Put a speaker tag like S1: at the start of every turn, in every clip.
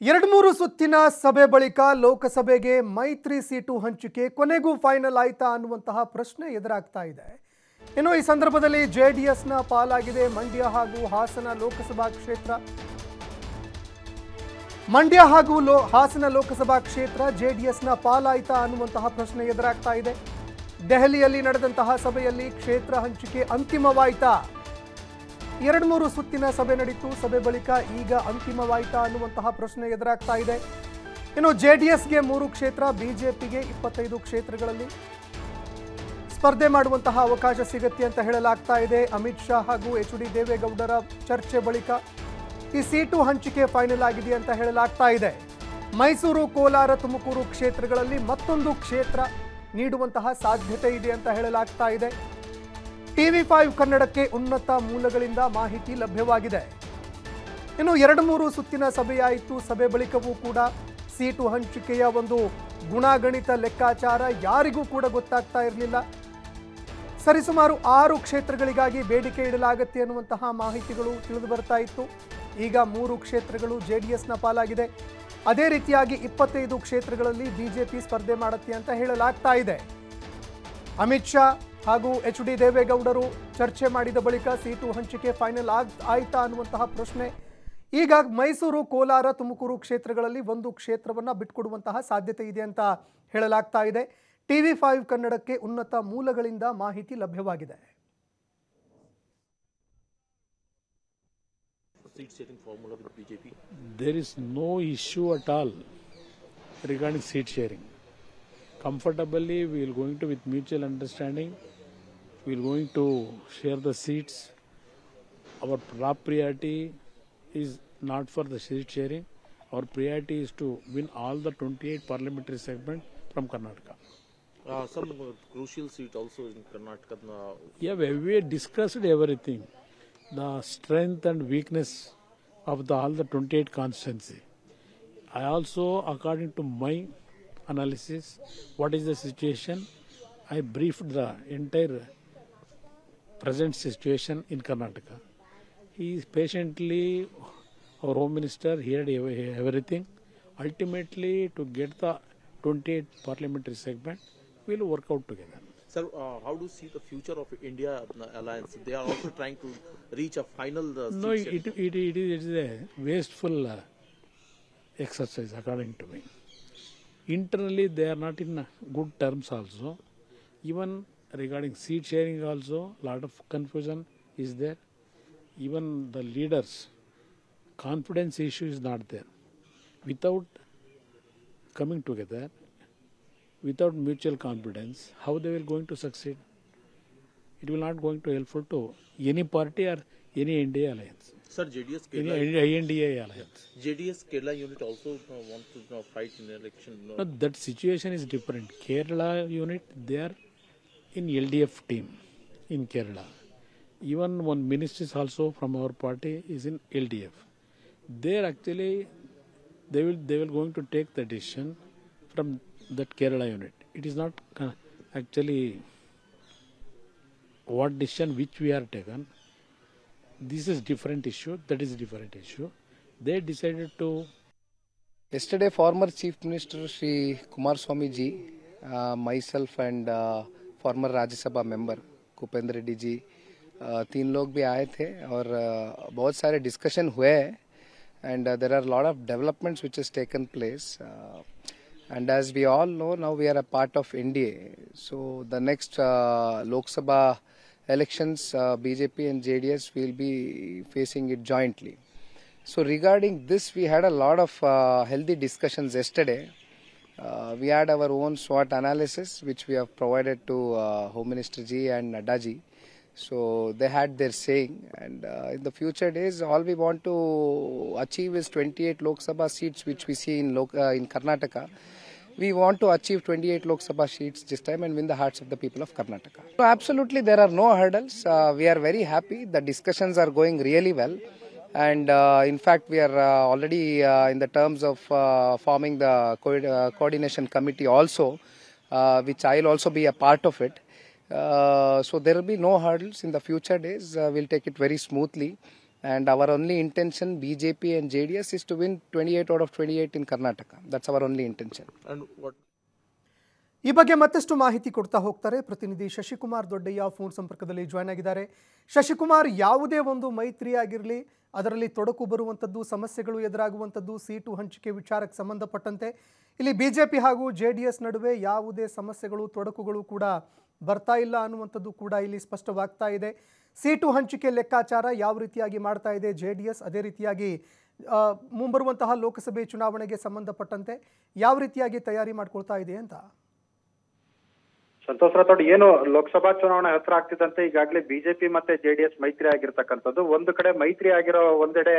S1: ಎರಡು ಮೂರು ಸುತ್ತಿನ ಸಭೆ ಬಳಿಕ ಲೋಕಸಭೆಗೆ ಮೈತ್ರಿ ಸೀಟು ಹಂಚಿಕೆ, ಕೊನೆಗೂ ಫೈನಲ್ ಆಯ್ತಾ ಅನ್ನುವಂತಹ ಪ್ರಶ್ನೆ ಎದುರಾಗ್ತಾ ಇದೆ. ಇನ್ನು ಈ ಸಂದರ್ಭದಲ್ಲಿ ಜೆ ಡಿ ಎಸ್ನ ಪಾಲಾಗಿದೆ ಮಂಡ್ಯ ಹಾಗೂ ಹಾಸನ ಲೋಕಸಭಾ ಕ್ಷೇತ್ರ. ಮಂಡ್ಯ ಹಾಗೂ ಲೋ, ಹಾಸನ ಲೋಕಸಭಾ ಕ್ಷೇತ್ರ ಜೆ ಡಿ ಎಸ್ನ ಪಾಲಾಯಿತಾ ಅನ್ನುವಂತಹ ಪ್ರಶ್ನೆ ಎದುರಾಗ್ತಾ ಇದೆ. ದೆಹಲಿಯಲ್ಲಿ ನಡೆದಂತಹ ಸಭೆಯಲ್ಲಿ ಕ್ಷೇತ್ರ ಹಂಚಿಕೆ ಅಂತಿಮವಾಯ್ತಾ? ಎರಡು ಮೂರು ಸುತ್ತಿನ ಸಭೆ ನಡೀತು. ಸಭೆ ಬಳಿಕ ಈಗ ಅಂತಿಮವಾಯಿತಾ ಅನ್ನುವಂತಹ ಪ್ರಶ್ನೆ ಎದುರಾಗ್ತಾ ಇದೆ. ಇನ್ನು ಎಸ್ಗೆ ಮೂರು ಕ್ಷೇತ್ರ, ಬಿಜೆಪಿಗೆ ಇಪ್ಪತ್ತೈದು ಕ್ಷೇತ್ರಗಳಲ್ಲಿ ಸ್ಪರ್ಧೆ ಮಾಡುವಂತಹ ಅವಕಾಶ ಸಿಗುತ್ತೆ ಅಂತ ಹೇಳಲಾಗ್ತಾ ಇದೆ. ಅಮಿತ್ ಶಾ ಹಾಗೂ ಎಚ್ ಡಿ ದೇವೇಗೌಡರ ಚರ್ಚೆ ಬಳಿಕ ಈ ಸೀಟು ಹಂಚಿಕೆ ಫೈನಲ್ ಆಗಿದೆ ಅಂತ ಹೇಳಲಾಗ್ತಾ ಇದೆ. ಮೈಸೂರು, ಕೋಲಾರ, ತುಮಕೂರು ಕ್ಷೇತ್ರಗಳಲ್ಲಿ ಮತ್ತೊಂದು ಕ್ಷೇತ್ರ ನೀಡುವಂತಹ ಸಾಧ್ಯತೆ ಇದೆ ಅಂತ ಹೇಳಲಾಗ್ತಾ ಇದೆ. ಟಿವಿ ಫೈವ್ ಕನ್ನಡಕ್ಕೆ ಉನ್ನತ ಮೂಲಗಳಿಂದ ಮಾಹಿತಿ ಲಭ್ಯವಾಗಿದೆ. ಇನ್ನು ಎರಡು ಮೂರು ಸುತ್ತಿನ ಸಭೆಯಾಯಿತು. ಸಭೆ ಬಳಿಕವೂ ಕೂಡ ಸೀಟು ಹಂಚಿಕೆಯ ಒಂದು ಗುಣಗಣಿತ ಲೆಕ್ಕಾಚಾರ ಯಾರಿಗೂ ಕೂಡ ಗೊತ್ತಾಗ್ತಾ ಇರಲಿಲ್ಲ. ಸರಿಸುಮಾರು ಆರು ಕ್ಷೇತ್ರಗಳಿಗಾಗಿ ಬೇಡಿಕೆ ಇಡಲಾಗುತ್ತೆ ಅನ್ನುವಂತಹ ಮಾಹಿತಿಗಳು ತಿಳಿದು ಬರ್ತಾ ಇತ್ತು. ಈಗ ಮೂರು ಕ್ಷೇತ್ರಗಳು ಜೆ ಡಿ ಎಸ್ನ ಪಾಲಾಗಿದೆ. ಅದೇ ರೀತಿಯಾಗಿ ಇಪ್ಪತ್ತೈದು ಕ್ಷೇತ್ರಗಳಲ್ಲಿ ಬಿಜೆಪಿ ಸ್ಪರ್ಧೆ ಮಾಡುತ್ತೆ ಅಂತ ಹೇಳಲಾಗ್ತಾ ಇದೆ. ಅಮಿತ್ ಶಾ ಹಾಗೂ ಎಚ್ ಡಿ ದೇವೇಗೌಡರು ಚರ್ಚೆ ಮಾಡಿದ ಬಳಿಕ ಸೀಟು ಹಂಚಿಕೆ ಫೈನಲ್ ಆಗ್ ಆಯ್ತಾ ಅನ್ನುವಂತಹ ಪ್ರಶ್ನೆ. ಈಗ ಮೈಸೂರು, ಕೋಲಾರ, ತುಮಕೂರು ಕ್ಷೇತ್ರಗಳಲ್ಲಿ ಒಂದು ಕ್ಷೇತ್ರವನ್ನ ಬಿಟ್ಕೊಡುವಂತಹ ಸಾಧ್ಯತೆ ಇದೆ ಅಂತ ಹೇಳಲಾಗ್ತಾ ಇದೆ. ಟಿವಿ ಫೈವ್ ಕನ್ನಡಕ್ಕೆ ಉನ್ನತ ಮೂಲಗಳಿಂದ ಮಾಹಿತಿ ಲಭ್ಯವಾಗಿದೆ.
S2: There is no issue at
S3: all regarding seat sharing comfortably will going to with mutual we We are going to share the seats. Our top priority is not for the seat sharing. Our priority is to win all the 28 parliamentary segment from Karnataka.
S2: Uh, some crucial seat also in Karnataka. Uh,
S3: Yeah, we we discussed everything, the strength and weakness of the all the 28 constituency. I also, according to my analysis, what is the situation, I briefed the entire present situation in Karnataka. He is patiently, our Home Minister heard ev- everything. Ultimately, to get the 28 parliamentary segment, we will work out together.
S2: sir, uh, how do you see the future of India uh, alliance? They are also trying to reach a final uh,
S3: No, it, it, it is a wasteful uh, exercise, according to me. Internally, they are not in uh, good terms also. Even regarding seat sharing also, a lot of confusion is there. Even the leaders, confidence issue is not there. Without coming together, without mutual confidence, how they will going to succeed? It will not going to helpful to any party or any india alliance,
S2: Sir, JDS Kerala,
S3: NDA alliance.
S2: JDS Kerala unit also uh, want to uh, fight in the election. Uh,
S3: No, that situation is different. Kerala unit, they are in LDF team in Kerala. Even one minister is also from our party is in LDF. There actually, they will they will going to take the decision from that Kerala unit. It is not uh, actually what decision which we are taken. This is different issue. That is different issue. They decided to
S4: Yesterday, former Chief Minister Sri Kumar Swami ji, uh, myself and uh, former Rajya Sabha member Kupendra Reddy ji तीन लोग भी आए थे और uh, बहुत सारे discussion हुए हैं and there are lot of developments which is taken place and as we all know now we are a part of India so the next Lok Sabha elections uh, bjp and jds will be facing it jointly. So regarding this we had a lot of uh, healthy discussions yesterday. Uh, we had our own SWOT analysis, which we have provided to uh, Home Minister ji and Nadda ji. So they had their saying, and uh, in the future days, all we want to achieve is 28 Lok Sabha seats, which we see in Lok, uh, in Karnataka. We want to achieve 28 Lok Sabha seats this time and win the hearts of the people of Karnataka. So absolutely, there are no hurdles. Uh, we are very happy. The discussions are going really well and uh, in fact we are uh, already uh, in the terms of uh, forming the co- uh, coordination committee also uh, which i'll also be a part of it so there will be no hurdles in the future days we'll take it very smoothly And our only intention, BJP and JDS, is to win 28 out of 28 in Karnataka. That's our only intention.
S2: And what
S1: ಈ ಬಗ್ಗೆ ಮತ್ತಷ್ಟು ಮಾಹಿತಿ ಕೊಡ್ತಾ ಹೋಗ್ತಾರೆ ಪ್ರತಿನಿಧಿ Shashikumar Doddaiah. Phone ಸಂಪರ್ಕದಲ್ಲಿ join ಆಗಿದ್ದಾರೆ. ಶಶಿಕುಮಾರ್, ಯಾವುದೇ ಒಂದು ಮೈತ್ರಿ ಆಗಿರಲಿ ಅದರಲ್ಲಿ ತೊಡಕು ಬರುವಂಥದ್ದು, ಸಮಸ್ಯೆಗಳು ಎದುರಾಗುವಂಥದ್ದು, ಸೀಟು ಹಂಚಿಕೆ ವಿಚಾರಕ್ಕೆ ಸಂಬಂಧಪಟ್ಟಂತೆ, ಇಲ್ಲಿ ಬಿಜೆಪಿ ಹಾಗೂ ಜೆ ಡಿ ಎಸ್ ನಡುವೆ ಯಾವುದೇ ಸಮಸ್ಯೆಗಳು, ತೊಡಕುಗಳು ಕೂಡ ಬರ್ತಾ ಇಲ್ಲ ಅನ್ನುವಂಥದ್ದು ಕೂಡ ಇಲ್ಲಿ ಸ್ಪಷ್ಟವಾಗ್ತಾ ಇದೆ. ಸೀಟು ಹಂಚಿಕೆ ಲೆಕ್ಕಾಚಾರ ಯಾವ ರೀತಿಯಾಗಿ ಮಾಡ್ತಾ ಇದೆ? ಜೆ ಡಿ ಎಸ್ ಅದೇ ರೀತಿಯಾಗಿ ಮುಂಬರುವಂತಹ ಲೋಕಸಭೆ ಚುನಾವಣೆಗೆ ಸಂಬಂಧಪಟ್ಟಂತೆ ಯಾವ ರೀತಿಯಾಗಿ ತಯಾರಿ ಮಾಡ್ಕೊಳ್ತಾ ಇದೆ ಅಂತ.
S5: ಸಂತೋಷ್ ರಾಥೋಡ್ ಏನು ಲೋಕಸಭಾ ಚುನಾವಣೆ ಹತ್ರ ಆಗ್ತಿದ್ದಂತೆ ಈಗಾಗಲೇ ಬಿಜೆಪಿ ಮತ್ತೆ ಜೆಡಿಎಸ್ ಮೈತ್ರಿ ಆಗಿರ್ತಕ್ಕಂಥದ್ದು. ಒಂದು ಕಡೆ ಮೈತ್ರಿ ಆಗಿರೋ ಒಂದೆಡೆ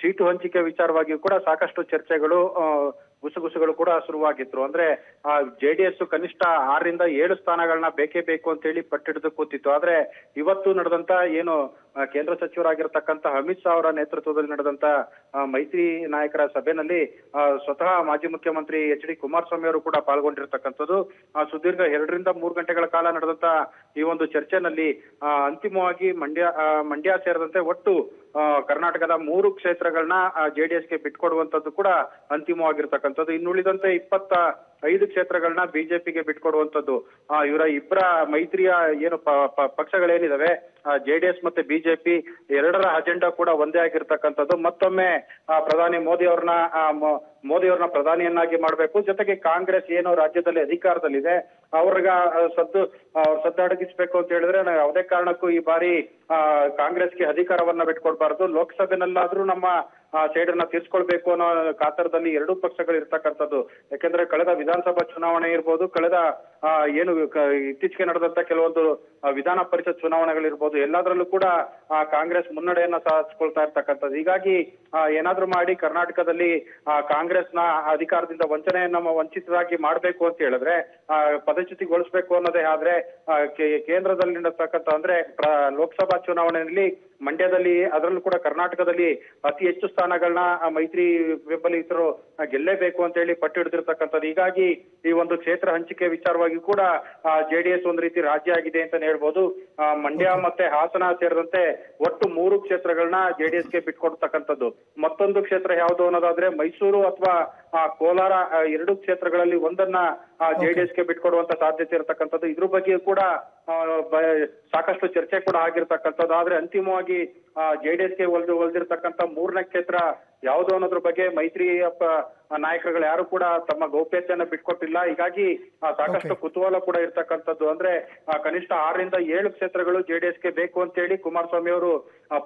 S5: ಸೀಟು ಹಂಚಿಕೆ ವಿಚಾರವಾಗಿಯೂ ಕೂಡ ಸಾಕಷ್ಟು ಚರ್ಚೆಗಳು ಗುಸುಗುಸುಗಳು ಕೂಡ ಶುರುವಾಗಿದ್ರು. ಅಂದ್ರೆ, ಆ ಜೆಡಿಎಸ್ ಕನಿಷ್ಠ ಆರರಿಂದ ಏಳು ಸ್ಥಾನಗಳನ್ನ ಬೇಕೇ ಬೇಕು ಅಂತ ಹೇಳಿ ಪಟ್ಟಿಡಿದು ಕೂತಿತ್ತು. ಆದ್ರೆ, ಇವತ್ತು ನಡೆದಂತ ಏನು ಕೇಂದ್ರ ಸಚಿವರಾಗಿರ್ತಕ್ಕಂಥ ಅಮಿತ್ ಶಾ ಅವರ ನೇತೃತ್ವದಲ್ಲಿ ನಡೆದಂತ ಮೈತ್ರಿ ನಾಯಕರ ಸಭೆಯಲ್ಲಿ ಸ್ವತಃ ಮಾಜಿ ಮುಖ್ಯಮಂತ್ರಿ ಎಚ್ ಡಿ ಕುಮಾರಸ್ವಾಮಿ ಅವರು ಕೂಡ ಪಾಲ್ಗೊಂಡಿರ್ತಕ್ಕಂಥದ್ದು. ಸುದೀರ್ಘ ಎರಡರಿಂದ ಮೂರು ಗಂಟೆಗಳ ಕಾಲ ನಡೆದಂತ ಈ ಒಂದು ಚರ್ಚೆನಲ್ಲಿ ಅಂತಿಮವಾಗಿ ಮಂಡ್ಯ ಮಂಡ್ಯ ಸೇರಿದಂತೆ ಒಟ್ಟು ಕರ್ನಾಟಕದ ಮೂರು ಕ್ಷೇತ್ರಗಳನ್ನ ಜೆಡಿಎಸ್ಗೆ ಬಿಟ್ಕೊಡುವಂತದ್ದು ಕೂಡ ಅಂತಿಮವಾಗಿರ್ತಕ್ಕಂಥದ್ದು. ಇನ್ನುಳಿದಂತೆ ಇಪ್ಪತ್ತ ಐದು ಕ್ಷೇತ್ರಗಳನ್ನ ಬಿಜೆಪಿಗೆ ಬಿಟ್ಕೊಡುವಂತದ್ದು ಆ, ಇವರ ಇಬ್ಬರ ಮೈತ್ರಿಯ ಏನು ಪಕ್ಷಗಳೇನಿದಾವೆ ಜೆಡಿಎಸ್ ಮತ್ತೆ ಬಿಜೆಪಿ ಎರಡರ ಅಜೆಂಡಾ ಕೂಡ ಒಂದೇ ಆಗಿರ್ತಕ್ಕಂಥದ್ದು. ಮತ್ತೊಮ್ಮೆ ಪ್ರಧಾನಿ ಮೋದಿ ಅವ್ರನ್ನ ಮೋದಿ ಅವ್ರನ್ನ ಪ್ರಧಾನಿಯನ್ನಾಗಿ ಮಾಡಬೇಕು. ಜೊತೆಗೆ ಕಾಂಗ್ರೆಸ್ ಏನು ರಾಜ್ಯದಲ್ಲಿ ಅಧಿಕಾರದಲ್ಲಿದೆ. ಅವ್ರಿಗ ಸದ್ದು ಸದ್ದಡಗಿಸ್ಬೇಕು ಅಂತ ಹೇಳಿದ್ರೆ ಯಾವುದೇ ಕಾರಣಕ್ಕೂ ಈ ಬಾರಿ ಕಾಂಗ್ರೆಸ್ಗೆ ಅಧಿಕಾರವನ್ನ ಬಿಟ್ಕೊಡ್ಬಾರ್ದು. ಲೋಕಸಭೆನಲ್ಲಾದ್ರೂ ನಮ್ಮ ಆ, ಸೇಡನ್ನ ತೀರ್ಸ್ಕೊಳ್ಬೇಕು ಅನ್ನೋ ಕಾತರದಲ್ಲಿ ಎರಡೂ ಪಕ್ಷಗಳು ಇರ್ತಕ್ಕಂಥದ್ದು. ಯಾಕೆಂದ್ರೆ ಕಳೆದ ವಿಧಾನಸಭಾ ಚುನಾವಣೆ ಇರ್ಬೋದು ಕಳೆದ ಏನು ಇತ್ತೀಚೆಗೆ ನಡೆದಂತ ಕೆಲವೊಂದು ವಿಧಾನ ಪರಿಷತ್ ಚುನಾವಣೆಗಳಿರ್ಬೋದು, ಎಲ್ಲದರಲ್ಲೂ ಕೂಡ ಕಾಂಗ್ರೆಸ್ ಮುನ್ನಡೆಯನ್ನ ಸಾಧಿಸ್ಕೊಳ್ತಾ ಇರ್ತಕ್ಕಂಥದ್ದು. ಹೀಗಾಗಿ ಏನಾದ್ರೂ ಮಾಡಿ ಕರ್ನಾಟಕದಲ್ಲಿ ಕಾಂಗ್ರೆಸ್ನ ಅಧಿಕಾರದಿಂದ ವಂಚನೆಯನ್ನ ವಂಚಿತರಾಗಿ ಮಾಡ್ಬೇಕು ಅಂತ ಹೇಳಿದ್ರೆ ಪದಚ್ಯುತಿಗೊಳಿಸ್ಬೇಕು ಅನ್ನೋದೇ ಆದ್ರೆ ಕೇಂದ್ರದಲ್ಲಿ ನಡತಕ್ಕಂಥ ಅಂದ್ರೆ ಲೋಕಸಭಾ ಚುನಾವಣೆಯಲ್ಲಿ ಮಂಡ್ಯದಲ್ಲಿ, ಅದರಲ್ಲೂ ಕೂಡ ಕರ್ನಾಟಕದಲ್ಲಿ ಅತಿ ಹೆಚ್ಚು ಸ್ಥಾನಗಳನ್ನ ಮೈತ್ರಿ ಬೆಂಬಲಿತರು ಗೆಲ್ಲೇಬೇಕು ಅಂತ ಹೇಳಿ ಪಟ್ಟು ಹಿಡಿದಿರ್ತಕ್ಕಂಥದ್ದು. ಹೀಗಾಗಿ ಈ ಒಂದು ಕ್ಷೇತ್ರ ಹಂಚಿಕೆ ವಿಚಾರವಾಗಿ ಕೂಡ ಜೆಡಿಎಸ್ ಒಂದು ರೀತಿ ರಾಜ್ಯ ಆಗಿದೆ ಅಂತಾನೆ ಹೇಳ್ಬೋದು. ಮಂಡ್ಯ ಮತ್ತೆ ಹಾಸನ ಸೇರಿದಂತೆ ಒಟ್ಟು ಮೂರು ಕ್ಷೇತ್ರಗಳನ್ನ ಜೆಡಿಎಸ್ಗೆ ಬಿಟ್ಕೊಡ್ತಕ್ಕಂಥದ್ದು. ಮತ್ತೊಂದು ಕ್ಷೇತ್ರ ಯಾವುದು ಅನ್ನೋದಾದ್ರೆ ಮೈಸೂರು ಅಥವಾ ಕೋಲಾರ ಎರಡು ಕ್ಷೇತ್ರಗಳಲ್ಲಿ ಒಂದನ್ನ ಜೆಡಿಎಸ್ಗೆ ಬಿಟ್ಕೊಡುವಂತ ಸಾಧ್ಯತೆ ಇರತಕ್ಕಂಥದ್ದು. ಇದ್ರ ಬಗ್ಗೆ ಕೂಡ ಸಾಕಷ್ಟು ಚರ್ಚೆ ಕೂಡ ಆಗಿರ್ತಕ್ಕಂಥದ್ದು. ಆದ್ರೆ ಅಂತಿಮವಾಗಿ ಜೆಡಿಎಸ್ಗೆ ಒಲ್ದು ಒಲ್ದಿರ್ತಕ್ಕಂಥ ಮೂರನೇ ಕ್ಷೇತ್ರ ಯಾವುದು ಅನ್ನೋದ್ರ ಬಗ್ಗೆ ಮೈತ್ರಿ ನಾಯಕರುಗಳು ಯಾರು ಕೂಡ ತಮ್ಮ ಗೌಪ್ಯತೆಯನ್ನ ಬಿಟ್ಕೊಟ್ಟಿಲ್ಲ. ಹೀಗಾಗಿ ಸಾಕಷ್ಟು ಕುತೂಹಲ ಕೂಡ ಇರ್ತಕ್ಕಂಥದ್ದು. ಅಂದ್ರೆ ಕನಿಷ್ಠ ಆರರಿಂದ ಏಳು ಕ್ಷೇತ್ರಗಳು ಜೆಡಿಎಸ್ಗೆ ಬೇಕು ಅಂತ ಹೇಳಿ ಕುಮಾರಸ್ವಾಮಿ ಅವರು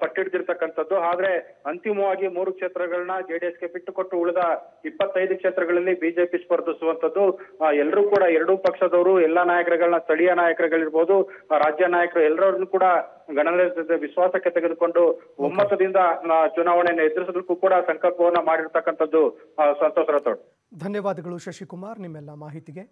S5: ಪಟ್ಟಿಡ್ದಿರ್ತಕ್ಕಂಥದ್ದು. ಆದ್ರೆ ಅಂತಿಮವಾಗಿ ಮೂರು ಕ್ಷೇತ್ರಗಳನ್ನ ಜೆಡಿಎಸ್ಗೆ ಬಿಟ್ಟುಕೊಟ್ಟು ಉಳಿದ ಇಪ್ಪತ್ತೈದು ಕ್ಷೇತ್ರಗಳಲ್ಲಿ ಬಿಜೆಪಿ ಸ್ಪರ್ಧಿಸುವಂತದ್ದು ಎಲ್ಲರೂ ಕೂಡ ಎರಡೂ ಪಕ್ಷದವರು ಎಲ್ಲಾ ನಾಯಕರುಗಳನ್ನ ಸ್ಥಳೀಯ ನಾಯಕರುಗಳಿರ್ಬೋದು ರಾಜ್ಯ ನಾಯಕರು ಎಲ್ಲರನ್ನು ಕೂಡ ಗಣರಾಜ್ಯದ ವಿಶ್ವಾಸಕ್ಕೆ ತೆಗೆದುಕೊಂಡು ಒಮ್ಮತದಿಂದ ಚುನಾವಣೆಯನ್ನು ಎದುರಿಸೋದಕ್ಕೂ ಕೂಡ ಸಂಕಲ್ಪವನ್ನ ಮಾಡಿರ್ತಕ್ಕಂಥದ್ದು
S1: ಧನ್ಯವಾದಗಳು ಶಶಿಕುಮಾರ್ ನಿಮ್ಮೆಲ್ಲ ಮಾಹಿತಿಗೆ.